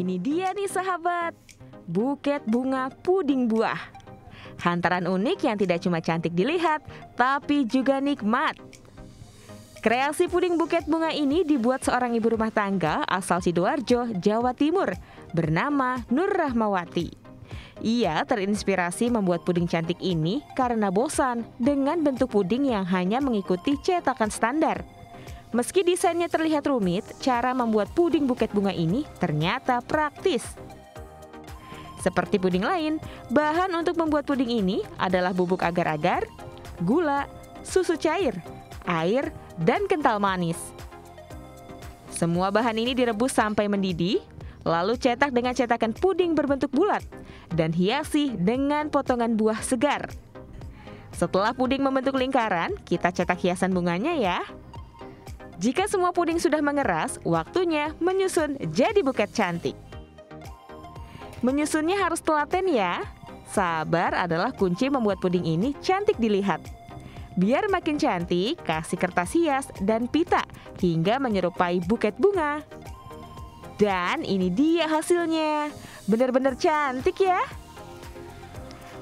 Ini dia nih sahabat, buket bunga puding buah. Hantaran unik yang tidak cuma cantik dilihat, tapi juga nikmat. Kreasi puding buket bunga ini dibuat seorang ibu rumah tangga asal Sidoarjo, Jawa Timur, bernama Nur Rahmawati. Ia terinspirasi membuat puding cantik ini karena bosan dengan bentuk puding yang hanya mengikuti cetakan standar. Meski desainnya terlihat rumit, cara membuat puding buket bunga ini ternyata praktis. Seperti puding lain, bahan untuk membuat puding ini adalah bubuk agar-agar, gula, susu cair, air, dan kental manis. Semua bahan ini direbus sampai mendidih, lalu cetak dengan cetakan puding berbentuk bulat dan hiasi dengan potongan buah segar. Setelah puding membentuk lingkaran, kita cetak hiasan bunganya ya. Jika semua puding sudah mengeras, waktunya menyusun jadi buket cantik. Menyusunnya harus telaten ya. Sabar adalah kunci membuat puding ini cantik dilihat. Biar makin cantik, kasih kertas hias dan pita hingga menyerupai buket bunga. Dan ini dia hasilnya. Benar-benar cantik ya.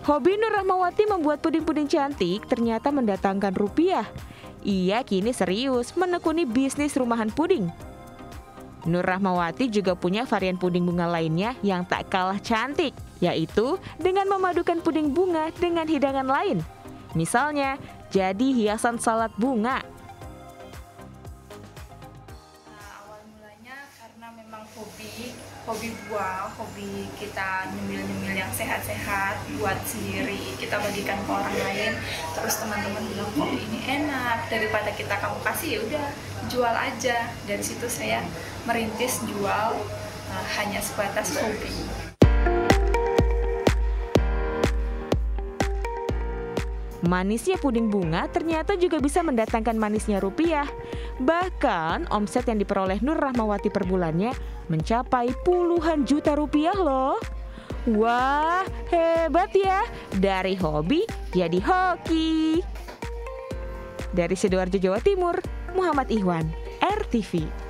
Hobi Nur Rahmawati membuat puding-puding cantik ternyata mendatangkan rupiah. Ia kini serius menekuni bisnis rumahan puding. Nur Rahmawati juga punya varian puding bunga lainnya yang tak kalah cantik, yaitu dengan memadukan puding bunga dengan hidangan lain. Misalnya, jadi hiasan salad bunga hobi buah, hobi kita nyemil-nyemil yang sehat-sehat buat sendiri, kita bagikan ke orang lain. Terus teman-teman bilang kok ini enak daripada kita kamu kasih ya udah jual aja. Dari situ saya merintis jual uh, hanya sebatas hobi. Manisnya puding bunga ternyata juga bisa mendatangkan manisnya rupiah. Bahkan omset yang diperoleh Nur Rahmawati per bulannya mencapai puluhan juta rupiah loh. Wah, hebat ya. Dari hobi jadi hoki. Dari Sidoarjo, Jawa Timur, Muhammad Ikhwan, RTV.